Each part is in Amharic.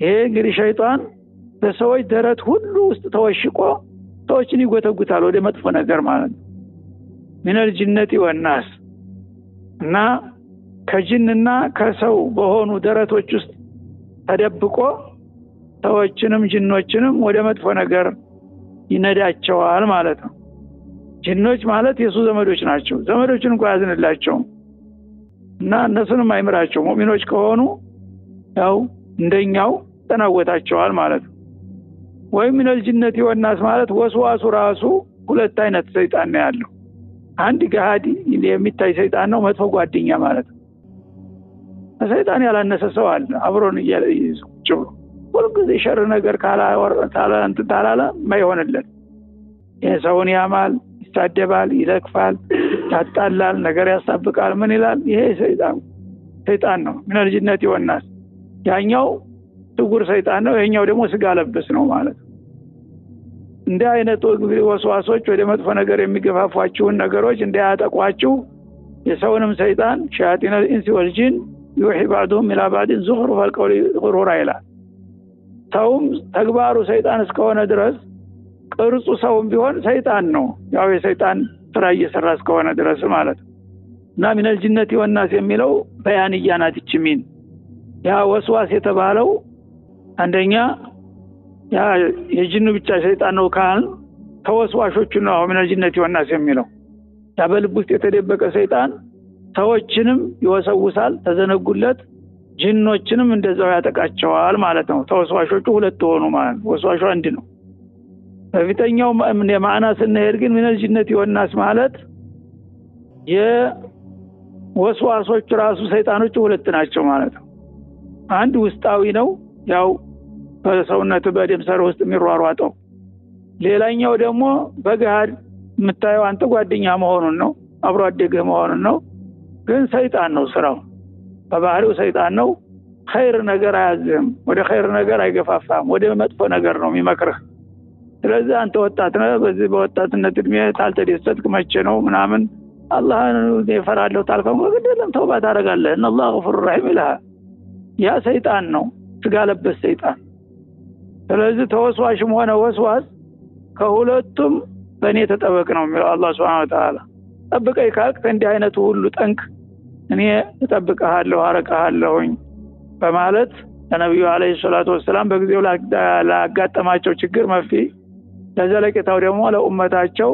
ይሄ እንግዲህ ሸይጣን በሰዎች ደረት ሁሉ ውስጥ ተወሽቆ ሰዎችን ይጎተጉታል ወደ መጥፎ ነገር ማለት ነው። ሚነል ጅነቲ ወናስ እና ከጅንና ከሰው በሆኑ ደረቶች ውስጥ ተደብቆ ሰዎችንም ጅኖችንም ወደ መጥፎ ነገር ይነዳቸዋል ማለት ነው። ጅኖች ማለት የእሱ ዘመዶች ናቸው። ዘመዶችን እንኳ ያዝንላቸውም እና እነሱንም አይምራቸው። ሙሚኖች ከሆኑ ያው እንደኛው ጠናወታቸዋል ማለት ነው። ወይም ሚነል ጅነቲ ወናስ ማለት ወስዋሱ ራሱ ሁለት አይነት ሰይጣን ነው ያለው። አንድ ገሃድ የሚታይ ሰይጣን ነው መጥፎ ጓደኛ ማለት ነው። ሰይጣን ያላነሰ ሰው አለ አብሮን ቁጭ ብሎ። ሁልጊዜ ሸር ነገር ካላለ ማይሆንለት ይህ ሰውን ያማል ይሳደባል ይለክፋል ያጣላል ነገር ያሳብቃል ምን ይላል? ይሄ ሰይጣን ሰይጣን ነው። ሚነል ጅነት ይወናስ ያኛው ስጉር ሰይጣን ነው። ይሄኛው ደግሞ ስጋ ለብስ ነው ማለት ነው። እንዲህ አይነቱ ወስዋሶች ወደ መጥፎ ነገር የሚገፋፏችሁን ነገሮች እንዳያጠቋችሁ የሰውንም ሰይጣን ሸያጢን ልኢንስ ወልጂን ዩሒ ባዕዱሁም ኢላ ባዕድን ዙኽሩፈ ልቀውሊ ጉሩራ ይላል። ሰውም ተግባሩ ሰይጣን እስከሆነ ድረስ ቅርጹ ሰውም ቢሆን ሰይጣን ነው። ያው የሰይጣን ስራ እየሰራ እስከሆነ ድረስ ማለት ነው። እና ሚነል ጅነት የሚለው በያንያ ናት ይችሚን ያ ወስዋስ የተባለው አንደኛ ያ የጅኑ ብቻ ሰይጣን ነው ካል ተወስዋሾቹ ነው አሁን ጅነት ወናስ የሚለው። ያ በልብ ውስጥ የተደበቀ ሰይጣን ሰዎችንም ይወሰውሳል ተዘነጉለት ጅኖችንም እንደዛው ያጠቃቸዋል ማለት ነው። ተወስዋሾቹ ሁለት ሆኑ ማለት ነው። ወስዋሹ አንድ ነው። በፊተኛው የማዕና ስንሄድ ግን ሚነል ጅነት ወናስ ማለት የወስዋሶቹ ራሱ ሰይጣኖቹ ሁለት ናቸው ማለት ነው። አንድ ውስጣዊ ነው ያው በሰውነት በደም ሰር ውስጥ የሚሯሯጠው። ሌላኛው ደግሞ በገሃድ የምታየው አንተ ጓደኛ መሆኑን ነው አብሮ አደግህ መሆኑን ነው። ግን ሰይጣን ነው ስራው በባህሪው ሰይጣን ነው። ኸይር ነገር አያዝህም ወደ ኸይር ነገር አይገፋፋም ወደ መጥፎ ነገር ነው የሚመክርህ። ስለዚህ አንተ ወጣት ነህ በዚህ በወጣትነት እድሜ ታልተደሰትክ መቼ ነው ምናምን አላህን የፈራለሁ ታልከው ግድለም ተውባ ታደረጋለህ እና አላህ ገፉር ረሒም ይልሃል። ያ ሰይጣን ነው ስጋ ለበስ ሰይጣን ስለዚህ ተወስዋሽም ሆነ ወስዋስ ከሁለቱም በእኔ ተጠበቅ ነው የሚለው አላህ ስብን ወተላ ጠብቀኝ ካልክ ከእንዲህ አይነቱ ሁሉ ጠንክ እኔ እጠብቀሃለሁ አረቀሃለሁኝ በማለት ለነቢዩ አለ ሰላቱ ወሰላም በጊዜው ላጋጠማቸው ችግር መፍትሄ ለዘለቄታው ደግሞ ለኡመታቸው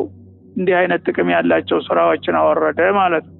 እንዲህ አይነት ጥቅም ያላቸው ስራዎችን አወረደ ማለት ነው